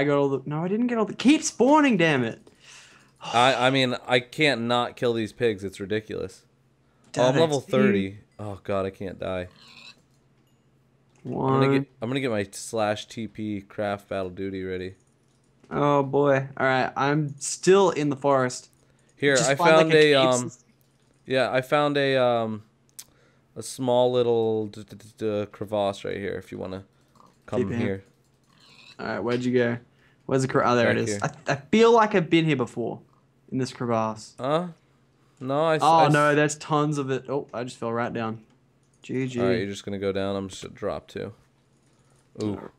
I got all the. No, I didn't get all the. Keep spawning, damn it. I I mean I can't not kill these pigs. It's ridiculous. Oh, I'm level thirty. Oh god, I can't die. I'm One. gonna get I'm gonna get my slash TP craft battle duty ready. Oh boy. All right, I'm still in the forest. Here, Just I found like, a cave um yeah, I found a um a small little crevasse right here if you want to come Keep here. All right, where'd you go? Where's the cre- Oh, there it is. I, I feel like I've been here before, in this crevasse. Huh? No, I Oh I no, there's tons of it. Oh, I just fell right down. GG. All right, you're just going to go down. I'm just gonna drop too. Ooh.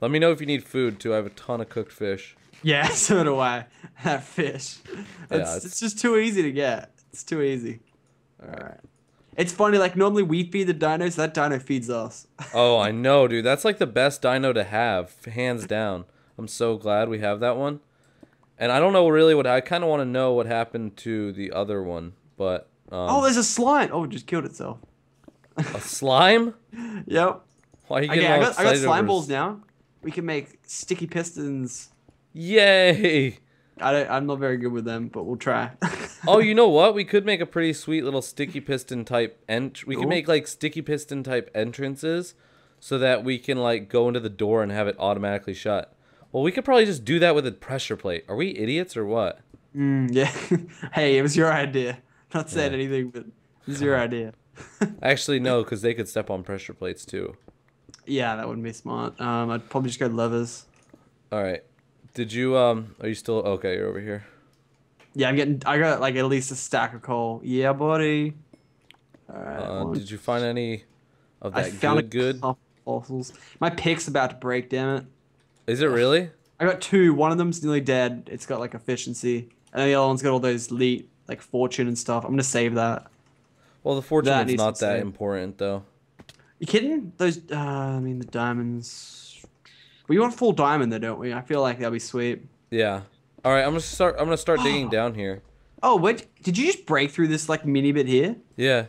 Let me know if you need food too. I have a ton of cooked fish. Yeah, so do I. That fish. It's, it's- it's just too easy to get. It's too easy. All right. It's funny, like normally we feed the dinos, that dino feeds us. Oh, I know, dude. That's like the best dino to have, hands down. I'm so glad we have that one. And I don't know really what I kind of want to know what happened to the other one, but um, oh, there's a slime. Oh, it just killed itself. a slime. Yep. Why are you getting Okay, I got, I got slime balls now. We can make sticky pistons. Yay! I don't, I'm not very good with them, but we'll try. Oh, you know what? We could make a pretty sweet little sticky piston type ent. We could make like sticky piston type entrances, so that we can like go into the door and have it automatically shut. Well, we could probably just do that with a pressure plate. Are we idiots or what? Mm, yeah. hey, it was your idea. Not saying Yeah. anything, but it was your idea. Actually, no, because they could step on pressure plates too. Yeah, that wouldn't be smart. Um, I'd probably just go levers. All right. Did you um? Are you still okay? You're over here. Yeah, I'm getting. I got like at least a stack of coal. Yeah, buddy. All right. Uh, did you find any of I that found good? a Good. fossils. My pick's about to break. Damn it. Is it really? I got two. One of them's nearly dead. It's got like efficiency, and the other one's got all those elite like fortune and stuff. I'm gonna save that. Well, the fortune That is not that important though. You kidding? Those. Uh, I mean the diamonds. We want full diamond though, don't we? I feel like that'd be sweet. Yeah. All right. I'm gonna start. I'm gonna start digging down here. Oh wait, did you just break through this like mini bit here? Yeah.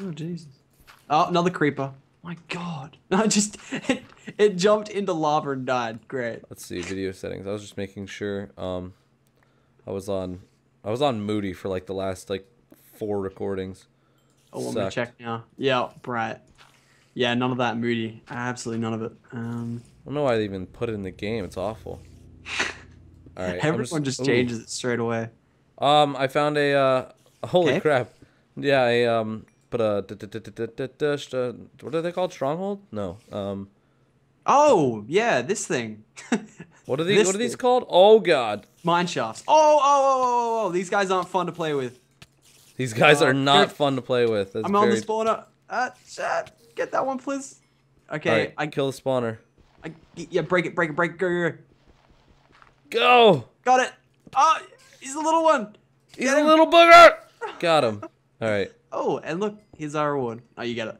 Oh Jesus! Oh, another creeper. My God! I just it, it jumped into lava and died. Great. Let's see video settings. I was just making sure. Um, I was on. I was on Moody for like the last like four recordings. Oh, I'm gonna check now. Yeah, bright. Yeah, none of that moody. Absolutely none of it. Um, I don't know why they even put it in the game. It's awful. All right. I'm everyone just, ooh. changes it straight away. Um, I found a. Uh, holy Okay. crap! Yeah, a um, but uh, uh, what are they called? Stronghold? No. Um, Oh yeah, this thing. what are these? This What are these thing. called? Oh God! Mine shafts. Oh, oh, oh, oh, oh, oh! These guys aren't fun to play with. These guys Uh, are not fun to play with. That's I'm on the spawner. Uh, chat. Get that one, please. Okay, right, I, kill the spawner. I, yeah, break it, break it, break it, go, go, go. Go! Got it. Oh, he's a little one. He's Get a him. little booger. Got him. All right. Oh, and look, here's our reward. Oh, you get it.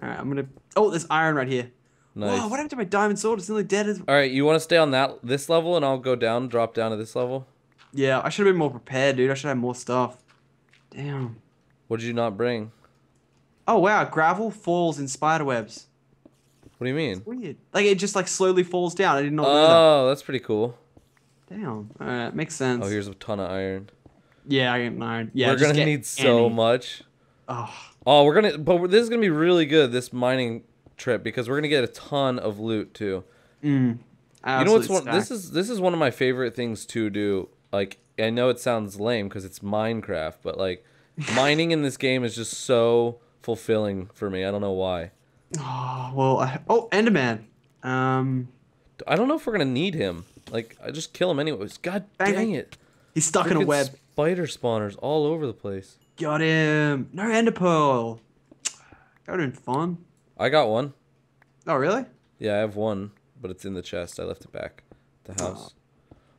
All right, I'm gonna. Oh, there's iron right here. Nice. Whoa, what happened to my diamond sword? It's nearly dead as. All right, you want to stay on that this level, and I'll go down, drop down to this level. Yeah, I should have been more prepared, dude. I should have more stuff. Damn. What did you not bring? Oh wow, gravel falls in spider webs. What do you mean? Weird. Like it just like slowly falls down. I didn't know. Oh, that's pretty cool. Damn. All right, makes sense. Oh, here's a ton of iron. Yeah, I get iron. Yeah, we're gonna need so any. much. Oh, Oh, we're gonna, but this is gonna be really good this mining trip because we're gonna get a ton of loot too. mm. you know what's one? This is this is one of my favorite things to do. Like I know it sounds lame because it's Minecraft, but like mining in this game is just so fulfilling for me. I don't know why. Oh well. I, oh, Enderman. Um, I don't know if we're gonna need him. Like I just kill him anyways. God dang it! he's stuck in a web. Spider spawners all over the place. Got him. No ender pearl. That would've been fun. I got one. Oh really? Yeah, I have one, but it's in the chest. I left it back at the house.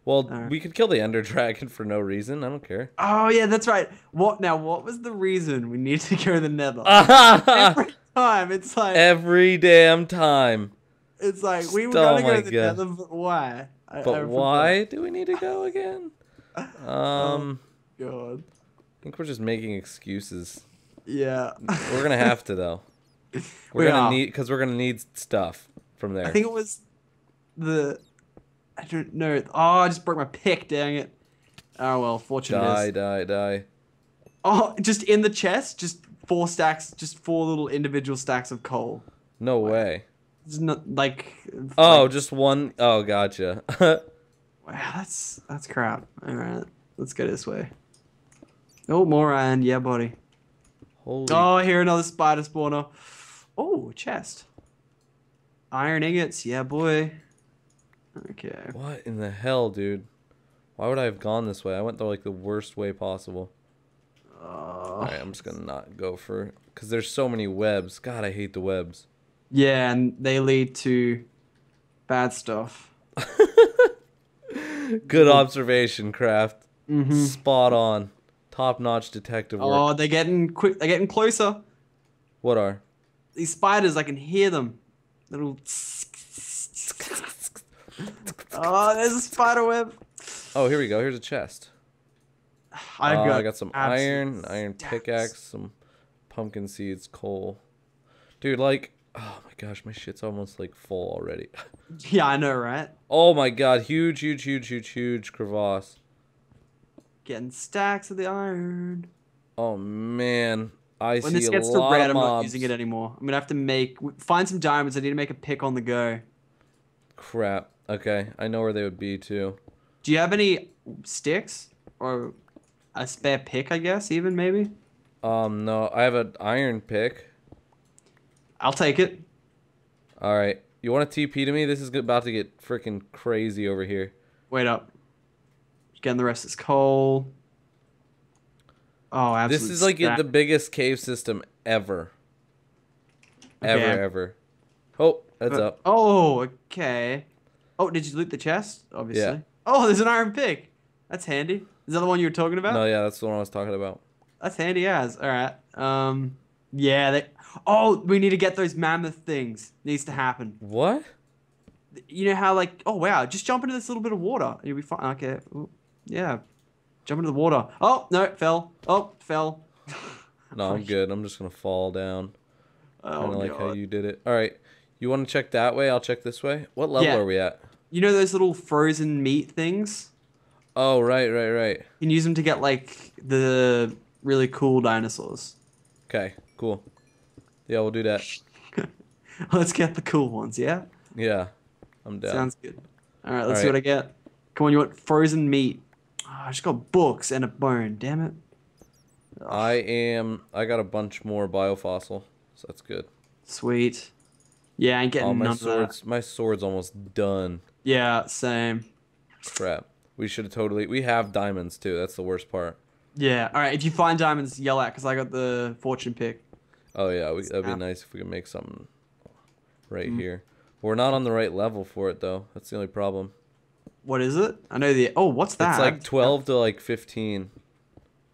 Well, Alright. we could kill the Ender Dragon for no reason. I don't care. Oh yeah, that's right. What now? What was the reason we need to go to the Nether? Every time it's like Every damn time. it's like we were Oh gonna go to the God. Nether, but why? I- I But forgot. why do we need to go again? Um, God. I think we're just making excuses. Yeah. We're gonna have to though. We're We gonna are. need because we're gonna need stuff from there. I think it was the I don't know. Oh, I just broke my pick. Dang it. Oh well, fortune Die, is. die, die. Oh, just in the chest, just four stacks, just four little individual stacks of coal. No way. It's not like. Oh, like- just one oh gotcha. wow, that's that's crap. All right, let's go this way. Oh, more iron. Yeah, buddy. Holy Oh, here another spider spawner. Oh, chest. Iron ingots. Yeah, boy. Okay. What in the hell, dude? Why would I have gone this way? I went the like the worst way possible. Uh, I'm just gonna not go for because there's so many webs. God, I hate the webs. yeah, and they lead to bad stuff. Good observation, Craft. Mm-hmm. Spot on. Top notch detective work. Oh, they're getting quick. They're getting closer. What are? These spiders, I can hear them. Little. Oh, there's a spider web. Oh, here we go. Here's a chest. I've Oh, got. I got some iron, iron stacks. pickaxe, some pumpkin seeds, coal. Dude, like, oh my gosh, my shit's almost like full already. Yeah, I know, right? Oh my god, huge, huge, huge, huge, huge crevasse. Getting stacks of the iron. Oh man, I When see this a gets to lot red, I'm not using it anymore. I'm gonna have to make find some diamonds. I need to make a pick on the go. Crap. Okay, I know where they would be too. Do you have any sticks or a spare pick? I guess even maybe. Um, no, I have an iron pick. I'll take it. All right, you want to TP to me? This is about to get freaking crazy over here. Wait up. Getting the rest is coal. Oh, absolutely. This is like the biggest cave system ever. Ever, Okay. ever. Oh, heads up. Oh, okay. Oh, did you loot the chest? Obviously. Yeah. Oh, there's an iron pick. That's handy. Is that the one you were talking about? No, yeah, that's the one I was talking about. That's handy as. All right. Um. Yeah. They. Oh, we need to get those mammoth things. Needs to happen. What? You know how like oh wow, just jump into this little bit of water. You'll be fine. Okay. Ooh, Yeah. Jump into the water. Oh no, fell. Oh, fell. No, I'm good. I'm just gonna fall down. Oh Kind of like how you did it. All right, you want to check that way? I'll check this way. What level Yeah. are we at? You know those little frozen meat things? Oh, right, right, right. You can use them to get like the really cool dinosaurs. Okay, cool. Yeah, we'll do that. Let's get the cool ones, yeah? Yeah, I'm down. Sounds good. All right, let's see what I get. Come on, you want frozen meat? Oh, I just got books and a bone. Damn it. I am. I got a bunch more biofossil, so that's good. Sweet. Yeah, I ain't getting Oh, my none of that. swords. My sword's almost done. Yeah, same. Crap. We should have totally. We have diamonds too. That's the worst part. Yeah. All right. If you find diamonds, yell out because I got the fortune pick. Oh yeah, we, that'd be nice if we could make something right Mm. here. We're not on the right level for it though. That's the only problem. What is it? I know the. Oh, what's that? It's like 12 to like 15.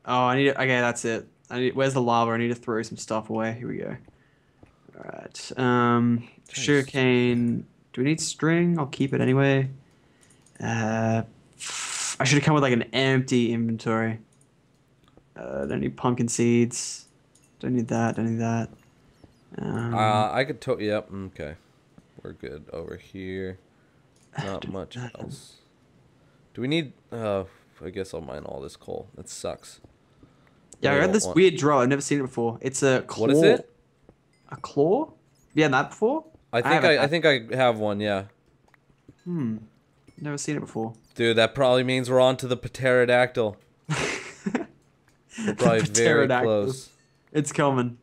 Oh, I need. Okay, that's it. I need. Where's the lava? I need to throw some stuff away. Here we go. All right. Um, sugarcane. Do we need string? I'll keep it anyway. Uh, I should have come with like an empty inventory. Uh, don't need pumpkin seeds. Don't need that. Don't need that. Um, Uh, I could to- Yep. Okay. We're good over here. Not much else. Do we need? Uh, I guess I'll mine all this coal. That sucks. yeah, I I got this want- weird draw. I've never seen it before. It's a claw. What is it? A claw? You had that before? I think have I, a- I think I have one. Yeah. Hmm. Never seen it before. Dude, that probably means we're on to the pterodactyl. We're probably very Pterodactyl. close. It's coming.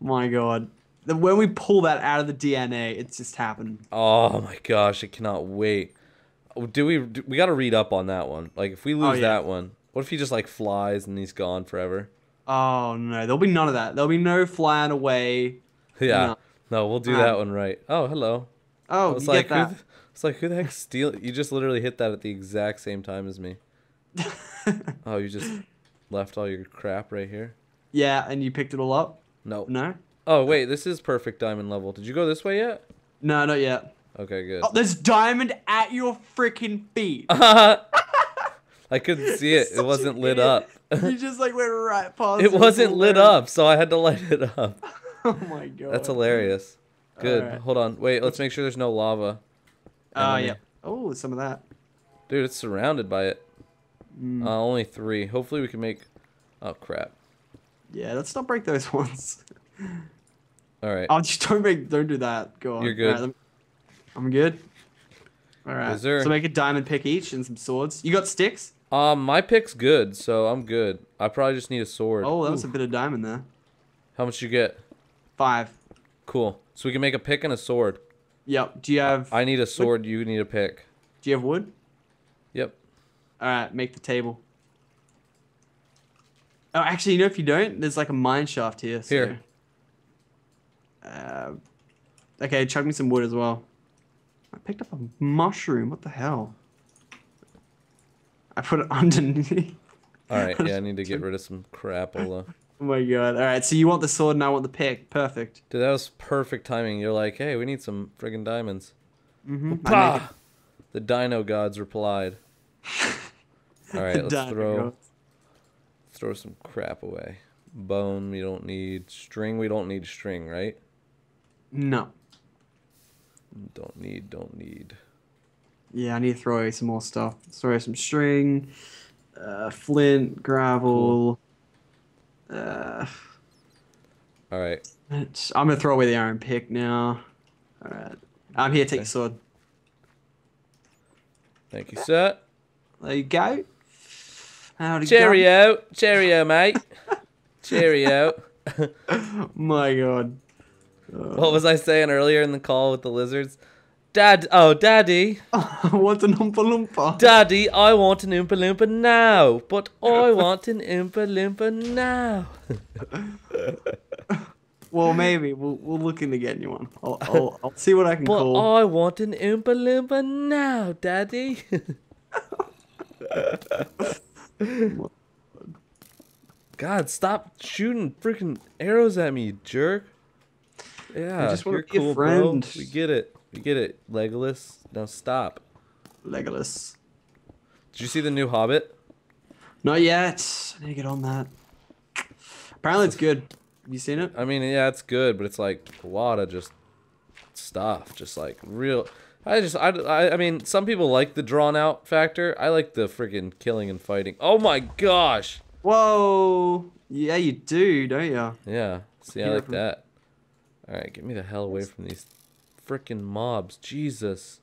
My god. When we pull that out of the DNA, it's just happened. Oh my gosh, I cannot wait. Do we? Do, we got to read up on that one. Like, if we lose Oh, yeah. that one, what if he just like flies and he's gone forever? Oh no, there'll be none of that. There'll be no flying away. Yeah. No. No, we'll do Um, that one right. Oh, hello. Oh, it's like get who? The, it's like who the heck steal? You just literally hit that at the exact same time as me. Oh, you just left all your crap right here. yeah, and you picked it all up? No. No? Oh wait, this is perfect diamond level. Did you go this way yet? No, not yet. Okay, good. Oh, there's diamond at your freaking feet. I couldn't see it. Such It wasn't lit up. you just like went right past it wasn't lit up, so I had to light it up. Oh my god. That's hilarious. Good. Alright. Hold on. Wait, let's make sure there's no lava. Oh enemy. yeah. Oh, some of that. Dude, it's surrounded by it. Mm, Uh, only three. Hopefully we can make. Oh crap! yeah, let's not break those ones. All right. Oh, just don't make. Don't do that. Go on. You're good. Alright, let me- I'm good. All right. Is there- So make a diamond pick each and some swords. You got sticks? Um, my pick's good, so I'm good. I probably just need a sword. Oh, that was Ooh. a bit of diamond there. How much you get? Five. Cool. So we can make a pick and a sword. Yep. Do you have? I need a sword. You need a pick. Do you have wood? Yep. All right. Make the table. Oh, actually, you know, if you don't, there's like a mine shaft here. So. Here. Uh, okay, chug me some wood as well. I picked up a mushroom. What the hell? I put it underneath. All right. Yeah, I need to get rid of some crapola. Oh my god. Alright, so you want the sword and I want the pick. Perfect. Dude, that was perfect timing. You're like, hey, we need some friggin' diamonds. Mm-hmm. The dino gods replied. All right, let's throw throw some crap away. Bone we don't need. String we don't need. String right? No. Don't need. Don't need. Yeah, I need to throw away some more stuff. Throw away some string, uh, flint, gravel. Uh, All right. I'm gonna throw away the iron pick now. Alright. I'm here, take Okay. the sword. Thank you, sir. There you go. Howdy, Cheerio, cheerio, mate. cheerio. My god. What was I saying earlier in the call with the lizards? Dad, oh, daddy, What's an Oompa Loompa? daddy, I want an Oompa Loompa now, but I want an Oompa Loompa now. Well, maybe. We'll, we'll look into getting you one. I'll, I'll, I'll see what I can But call. I want an Oompa Loompa now, daddy. God, stop shooting freaking arrows at me, you jerk. Yeah, I just wanna you're be a cool, friend. bro. We get it. We get it, Legolas. Now stop. Legolas. Did you see the new Hobbit? Not yet. I need to get on that. Apparently, it's good. Have you seen it? I mean, yeah, it's good, but it's like a lot of just stuff, just like real. I just, I, I, I mean, some people like the drawn out factor. I like the freaking killing and fighting. Oh my gosh! Whoa. Yeah, you do, don't you? Yeah, see, I like that. All right, get me the hell away from these freaking mobs. Jesus,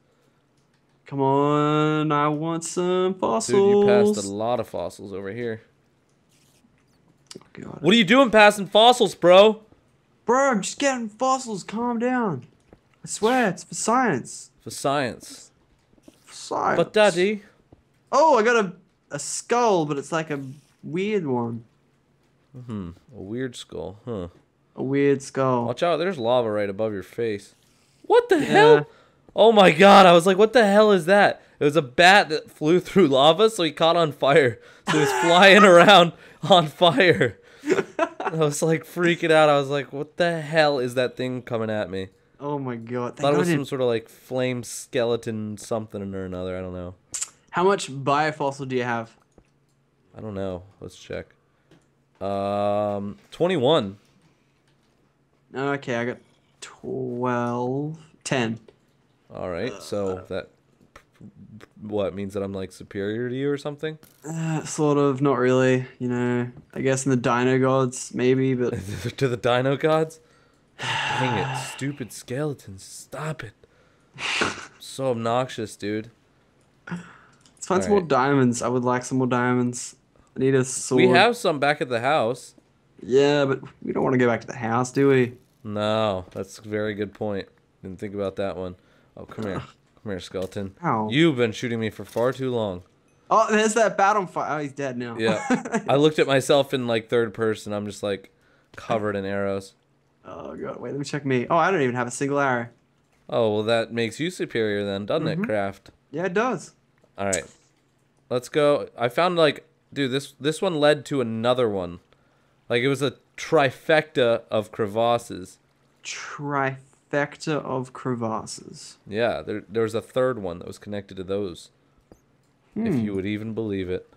Come on, I want some fossils. dude, you passed a lot of fossils over here. God. What are you doing passing fossils, bro? Bro, I'm just getting fossils. Calm down. I swear, it's for science. For science. For science. But daddy, Oh, I got a, a skull, but it's like a weird one. Mm hmm. a weird skull, huh? A weird skull. Watch out, there's lava right above your face. What the Yeah. hell? Oh my god, I was like, what the hell is that? It was a bat that flew through lava, so he caught on fire. So he was flying around on fire. I was like freaking out. I was like, what the hell is that thing coming at me? Oh my god. Thank thought it was some sort of like flame skeleton something or another. I don't know. How much biofossil do you have? I don't know. Let's check. Um, 21. Okay, I got 12. 10. All right. So that what means that I'm like superior to you or something? Uh, sort of, not really. You know, I guess in the Dino Gods, maybe, but to the dino gods? Dang it, stupid skeletons. Stop it. So obnoxious, dude. let's find some more diamonds. I would like some more diamonds. I need a sword. We have some back at the house. Yeah, but we don't want to go back to the house, do we? No, that's a very good point. Didn't think about that one. Oh, come here. Come here, skeleton. Ow. You've been shooting me for far too long. Oh, there's that battle fire. Oh, he's dead now. Yeah. I looked at myself in like third person. I'm just like covered in arrows. oh, God. Wait, let me check me. Oh, I don't even have a single arrow. Oh, well, that makes you superior then, doesn't Mm-hmm. it, Craft? Yeah, it does. All right. Let's go. I found like dude, this this one led to another one. Like it was a trifecta of crevasses. Trifecta of crevasses. Yeah, there there was a third one that was connected to those. If Hmm. you would even believe it.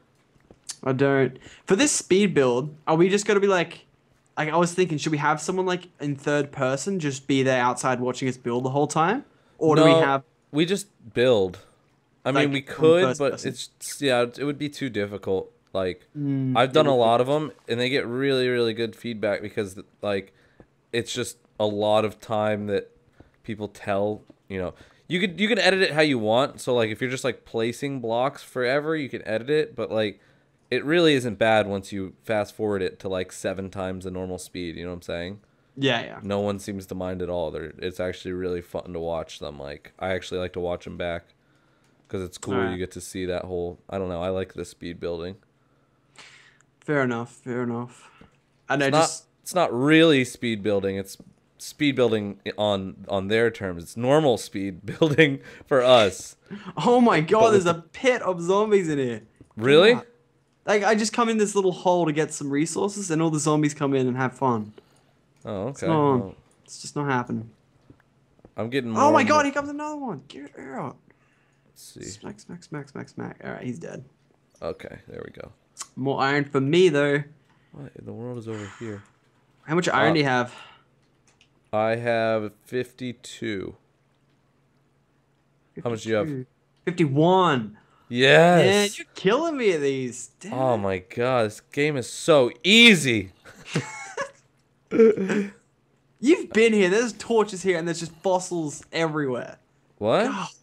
I don't. For this speed build, are we just gonna be like, like I was thinking, should we have someone like in third person just be there outside watching us build the whole time, or do we have? we just build. I mean, we could, but person. it's yeah, it would be too difficult. Like Mm, I've done a lot of them, and they get really, really good feedback because like it's just a lot of time that people tell. You know, you could you can edit it how you want. So like if you're just like placing blocks forever, you can edit it, but like it really isn't bad once you fast forward it to like seven times the normal speed. You know what I'm saying? Yeah, yeah. No one seems to mind at all. They're, it's actually really fun to watch them. Like I actually like to watch them back because it's cool. Alright. You get to see that whole. I don't know. I like the speed building. Fair enough. Fair enough. And I It's not. just It's not really speed building. It's speed building on on their terms. It's normal speed building for us. oh my But god, with there's a pit of zombies in here. Really? God. Like I just come in this little hole to get some resources, and all the zombies come in and have fun. Oh, okay. not- Well, It's just not happening. I'm getting. Oh my god, more- here comes another one. Get out. Let's see. Smack, smack, smack, smack, smack. All right, he's dead. Okay, there we go. More iron for me though. What in the world is over here? How much iron Uh, do you have? I have 52. How much do you have? 52. Fifty-one. Man, Yes. you're killing me at these. Damn Oh my god, this game is so easy. You've been here. There's torches here, and there's just fossils everywhere. What? God.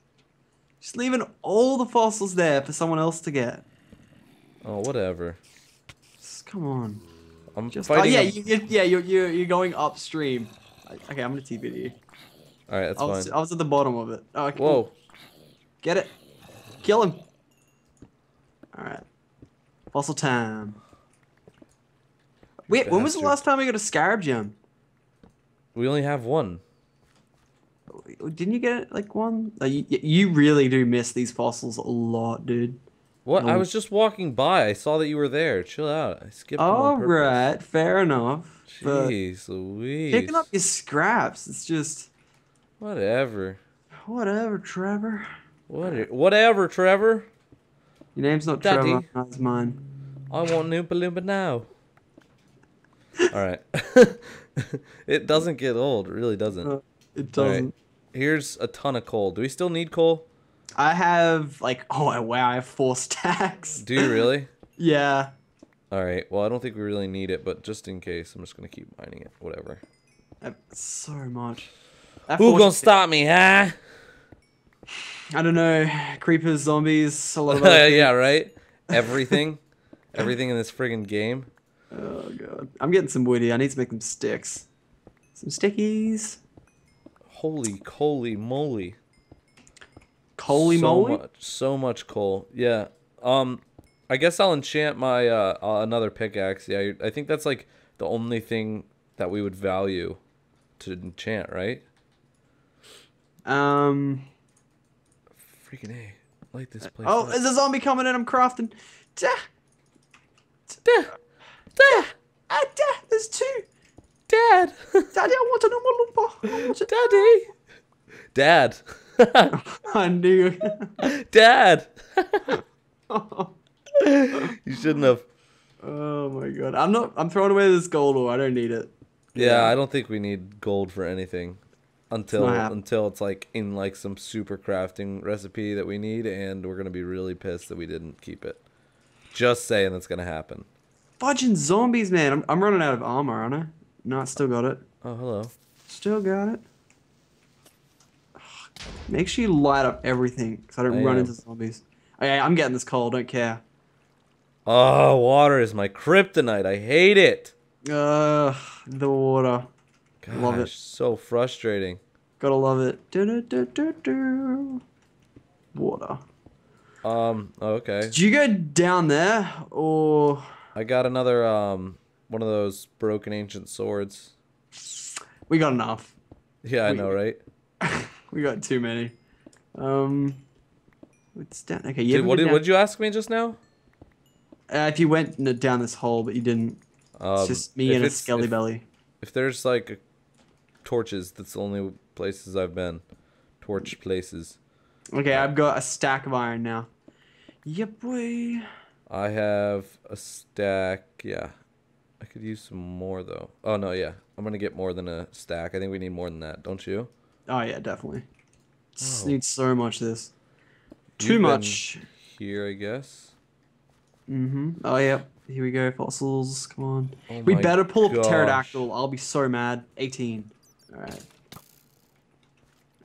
Just leaving all the fossils there for someone else to get. Oh, whatever. Come on. I'm Just oh yeah, you, you, yeah. You're, you're you're going upstream. Okay, I'm gonna TP to you. All right, that's I was, fine. I was at the bottom of it. Oh, okay. Whoa. Get it. Kill him. All right. Fossil time. Wait, when was the last time we got a scarab gem? We only have one. Didn't you get like one? Like, you, you really do miss these fossils a lot, dude. What? I was just walking by. I saw that you were there. Chill out. I skipped. on right, fair enough. Jeez Louise. picking up your scraps, it's just Whatever. whatever, Trevor. What? Whatever, Trevor. Your name's not Daddy. Trevor. That's mine. I want Oompa Loompa now. All right. it doesn't get old. It really doesn't. Uh, It doesn't. Here's a ton of coal. Do we still need coal? I have like oh wow, I have four stacks. Do you really? Yeah. All right. Well, I don't think we really need it, but just in case, I'm just gonna keep mining it. Whatever. So much. That Who gonna stop me, huh? I don't know. Creepers, zombies, a lot of yeah, right. Everything, everything in this friggin' game. Oh god. I'm getting some woody. I need to make some sticks. Some stickies. Holy, holy moly! Holy so moly. much, so much coal. Yeah. Um, I guess I'll enchant my uh, uh another pickaxe. Yeah, I think that's like the only thing that we would value to enchant, right? Um. Freaking a! Light this place. Oh, up. there's a zombie coming in. I'm crafting. Da, Dad, Dad, ah, da, there's two. Dad, Daddy, I want an Oompa Loompa. I want. Daddy, Dad, I knew. Dad. You shouldn't have. oh my god. I'm not. I'm throwing away this gold ore. I don't need it. Yeah, I don't think we need gold for anything until happening. until it's like in like some super crafting recipe that we need, and we're gonna be really pissed that we didn't keep it. Just saying that's gonna happen. Fudging zombies, man. I'm, I'm running out of armor, aren't I? No, I still got it. Oh, hello. Still got it. Make sure you light up everything, because I don't I run am. into zombies. Okay, I'm getting this coal. Don't care. Oh, water is my kryptonite. I hate it. Ugh, the water. Gosh, Love it. so frustrating. Gotta love it. Do-do-do-do-do. Water. Um, okay. Did you go down there, or I got another um one of those broken ancient swords. we got enough? Yeah, I We- know, right? we got too many. Um, it's down. Okay, you Dude, what did down- what did you ask me just now? Uh, if you went down this hole, but you didn't. Um, It's just me and a skelly if- belly. If there's like torches, that's the only places I've been. Torch places. Okay, I've got a stack of iron now. Yep, boy. I have a stack. Yeah, I could use some more though. Oh no, yeah, I'm gonna get more than a stack. I think we need more than that, don't you? Oh yeah, definitely. Oh. Need so much of this. Too You've much. Here, I guess. Mm-hmm. Oh yeah. Here we go. Fossils. Come on. Oh we better pull up gosh. pterodactyl. I'll be so mad. 18. All right.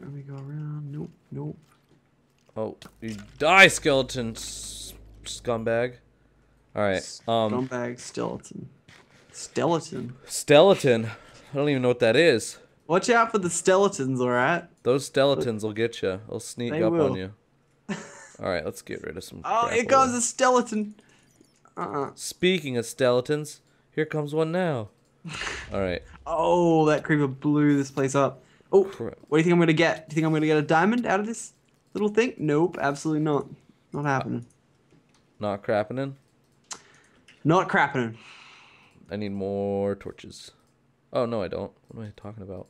There we go around. Nope. Nope. Oh, you die, skeleton scumbag. All right. Um, Scumbag skeleton. Skeleton. skeleton. I don't even know what that is. Watch out for the skeletons. All right. Those skeletons will get you. They'll sneak They up on you. All right, let's get rid of some. Oh, here comes a skeleton. Uh-uh. Speaking of skeletons, here comes one now. All right. Oh, that creeper blew this place up. Oh, Crap. what do you think I'm gonna get? Do you think I'm gonna get a diamond out of this little thing? Nope, absolutely not. Not uh, happening. Not crapping in. Not crapping. In. I need more torches. Oh no, I don't. What am I talking about?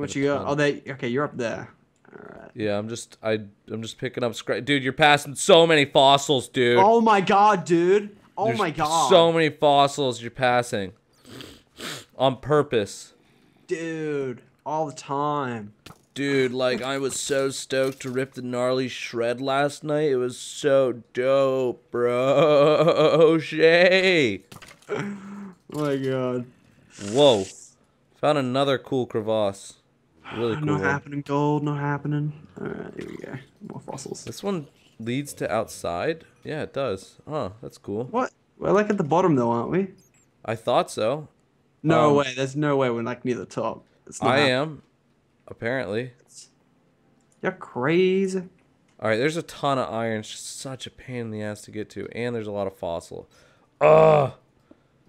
How much Got a you got? Oh, they. Okay, you're up there. All right. Yeah, I'm just I I'm just picking up scrap. Dude, you're passing so many fossils, dude. Oh my god, dude. Oh There's my god. So many fossils you're passing. On purpose. Dude, all the time. Dude, like I was so stoked to rip the gnarly shred last night. It was so dope, bro. Oh Shay. Oh my god. Whoa. Found another cool crevasse. Really cool. Not happening, gold. Not happening. All right, here we go. More fossils. This one leads to outside? Yeah, it does. Oh, that's cool. What? We're like at the bottom though, aren't we? I thought so. No Um, way. There's no way we're like near the top. It's not I happening. am. Apparently. You're crazy. Alright, there's a ton of iron. It's just such a pain in the ass to get to. And there's a lot of fossil. Ugh.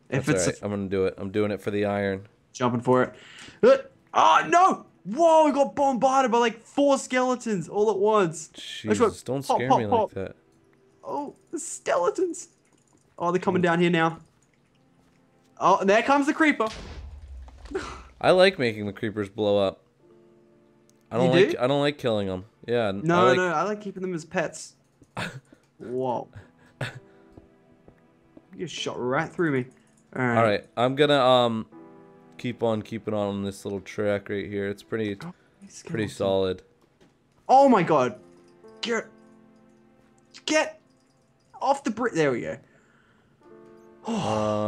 If That's it's alright. I'm gonna do it. I'm doing it for the iron. jumping for it. Uh, Oh no! Whoa! I got bombarded by like four skeletons all at once. Jesus, don't Pop, scare pop, me pop. like that. Oh, the skeletons! Oh, they're coming down here now. Oh, and there comes the creeper. I like making the creepers blow up. I don't You like do? I don't like killing them. Yeah. No, I like, no, I like keeping them as pets. Whoa! You shot right through me. All right. All right, I'm gonna um keep on keeping on on this little track right here. It's pretty pretty solid. Oh my god! Get, get off the bridge. There we go. Oh,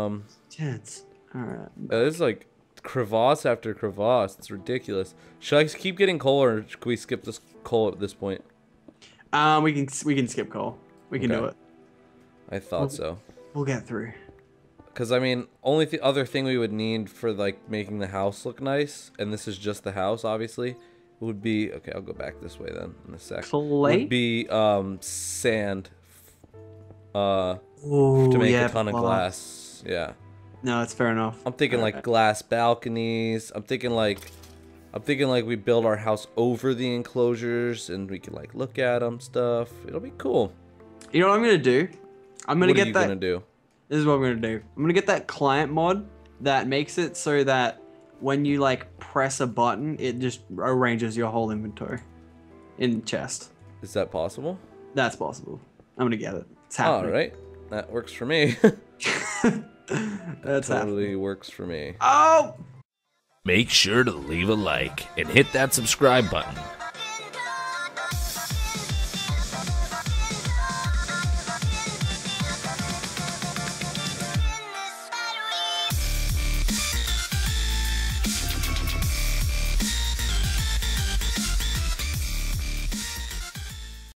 Um, tense. All right. it's like crevasse after crevasse. It's ridiculous. Should I keep getting coal, or should we skip this coal at this point? Um, we can we can skip coal. We can do it. I thought so. We'll get through. Because I mean, only the other thing we would need for like making the house look nice, and this is just the house, obviously, would be okay. I'll go back this way then in a sec. Clay. Would be um sand, uh, Ooh, to make yeah, a ton of glass. Yeah. No, it's fair enough. I'm thinking like Alright. glass balconies. I'm thinking like, I'm thinking like we build our house over the enclosures and we can like look at them stuff. It'll be cool. You know what I'm gonna do? I'm gonna what get are you that. gonna do? This is what I'm gonna do. I'm gonna get that client mod that makes it so that when you like press a button, it just arranges your whole inventory in chest. Is that possible? That's possible. I'm gonna get it. It's happening. right, that works for me. That's happening. totally works for me. Oh! Make sure to leave a like and hit that subscribe button